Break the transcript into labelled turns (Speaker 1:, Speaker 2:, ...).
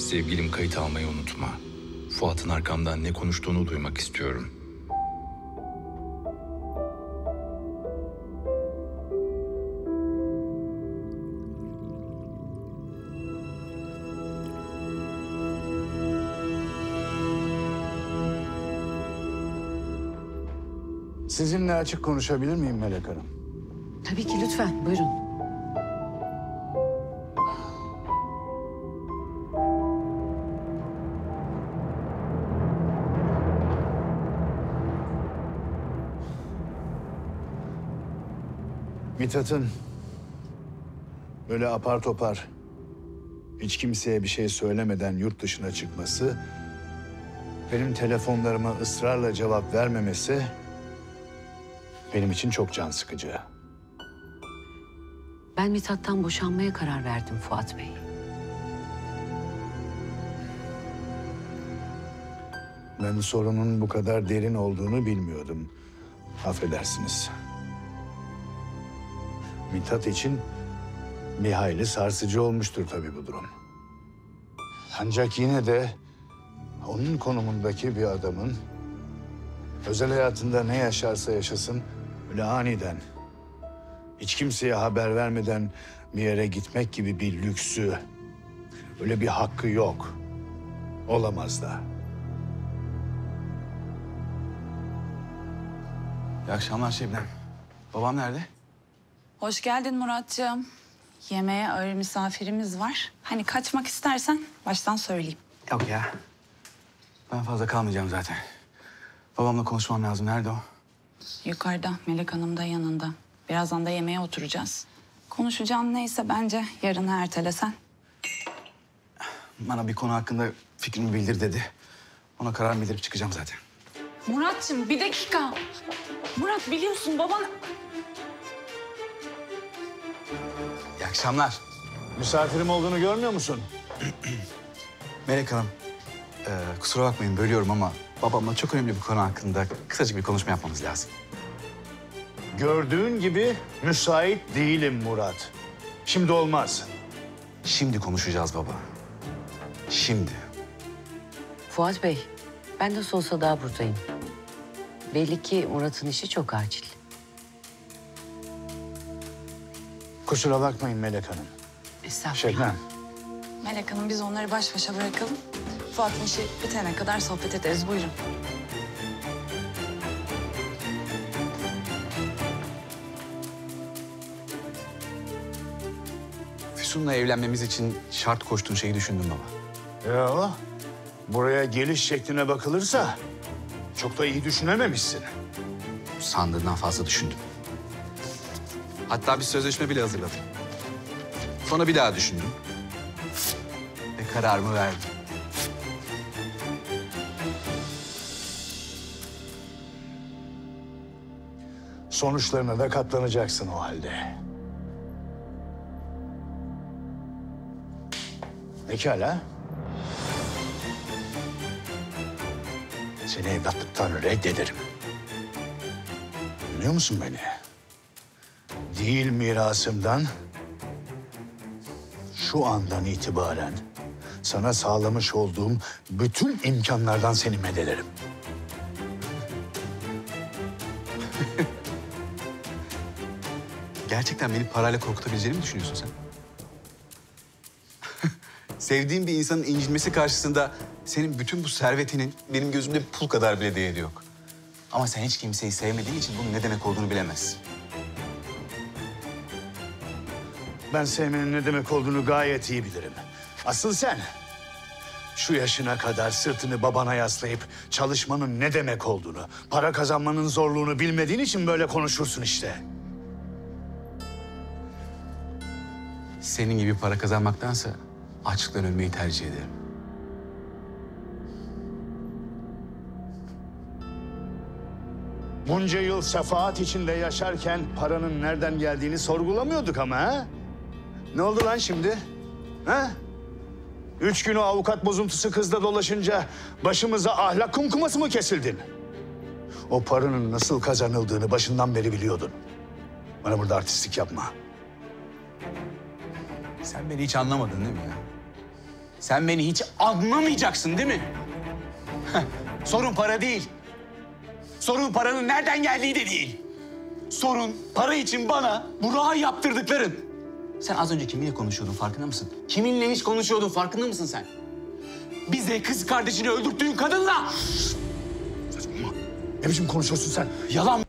Speaker 1: Sevgilim kayıt almayı unutma. Fuat'ın arkamdan ne konuştuğunu duymak istiyorum.
Speaker 2: Sizinle açık konuşabilir miyim Melek Hanım?
Speaker 3: Tabii ki lütfen buyurun.
Speaker 2: Mithat'ın böyle apar topar hiç kimseye bir şey söylemeden yurt dışına çıkması, benim telefonlarıma ısrarla cevap vermemesi benim için çok can sıkıcı.
Speaker 3: Ben Mithat'tan boşanmaya karar verdim Fuat Bey.
Speaker 2: Ben sorunun bu kadar derin olduğunu bilmiyordum. Affedersiniz. Mithat için bir hayli sarsıcı olmuştur tabii bu durum. Ancak yine de onun konumundaki bir adamın özel hayatında ne yaşarsa yaşasın öyle aniden hiç kimseye haber vermeden bir yere gitmek gibi bir lüksü, öyle bir hakkı yok. Olamaz da.
Speaker 4: İyi akşamlar Şebnem. Babam nerede?
Speaker 5: Hoş geldin Muratcığım. Yemeğe ağır misafirimiz var. Hani kaçmak istersen baştan söyleyeyim.
Speaker 4: Yok ya. Ben fazla kalmayacağım zaten. Babamla konuşmam lazım. Nerede o?
Speaker 5: Yukarıda Melek Hanım da yanında. Birazdan da yemeğe oturacağız. Konuşacağın neyse bence yarına ertelesen.
Speaker 4: Bana bir konu hakkında fikrimi bildir dedi. Ona karar bildirip çıkacağım zaten.
Speaker 5: Muratcığım bir dakika. Murat biliyorsun baban...
Speaker 4: akşamlar.
Speaker 2: Misafirim olduğunu görmüyor musun?
Speaker 4: Melek Hanım, e, kusura bakmayın bölüyorum ama babamla çok önemli bir konu hakkında kısacık bir konuşma yapmamız lazım.
Speaker 2: Gördüğün gibi müsait değilim Murat. Şimdi olmaz.
Speaker 4: Şimdi konuşacağız baba. Şimdi.
Speaker 3: Fuat Bey, ben nasıl olsa daha buradayım. Belli ki Murat'ın işi çok acil.
Speaker 2: Kusura bakmayın Melek Hanım.
Speaker 3: Estağfurullah.
Speaker 2: Şebnem.
Speaker 5: Melek Hanım biz onları baş başa bırakalım. Fuat'ın işi bitene kadar sohbet ederiz. Buyurun.
Speaker 4: Füsun'la evlenmemiz için şart koştuğun şeyi düşündüm baba.
Speaker 2: Ya buraya geliş şekline bakılırsa çok da iyi düşünememişsin.
Speaker 4: Sandığından fazla düşündüm. Hatta bir sözleşme bile hazırladım. Sonra bir daha düşündüm. Ve kararımı verdim.
Speaker 2: Sonuçlarına da katlanacaksın o halde. Pekala. Seni evlatlıktan reddederim. Anlıyor musun beni? Değil mirasımdan şu andan itibaren sana sağlamış olduğum bütün imkanlardan seni medederim.
Speaker 4: Gerçekten beni parayla korkutabileceğini mi düşünüyorsun sen? Sevdiğim bir insanın incinmesi karşısında senin bütün bu servetinin benim gözümde pul kadar bile değeri yok. Ama sen hiç kimseyi sevmediğin için bunun ne demek olduğunu bilemezsin.
Speaker 2: Ben sevmenin ne demek olduğunu gayet iyi bilirim. Asıl sen şu yaşına kadar sırtını babana yaslayıp çalışmanın ne demek olduğunu, para kazanmanın zorluğunu bilmediğin için böyle konuşursun işte.
Speaker 4: Senin gibi para kazanmaktansa açlıktan ölmeyi tercih ederim.
Speaker 2: Bunca yıl sefaat içinde yaşarken paranın nereden geldiğini sorgulamıyorduk ama ha? Ne oldu lan şimdi? Ha? Üç günü avukat bozuntusu kızla dolaşınca başımıza ahlak kumkuması mı kesildin? O paranın nasıl kazanıldığını başından beri biliyordun. Bana burada artistlik yapma.
Speaker 4: Sen beni hiç anlamadın değil mi ya? Sen beni hiç anlamayacaksın değil mi? Sorun para değil. Sorun paranın nereden geldiği de değil. Sorun para için bana Burak'a yaptırdıkların. Sen az önce kiminle konuşuyordun farkında mısın? Kiminle hiç konuşuyordun farkında mısın sen? Bize kız kardeşini öldürttüğün kadınla
Speaker 2: Ne biçim konuşuyorsun sen?
Speaker 4: yalan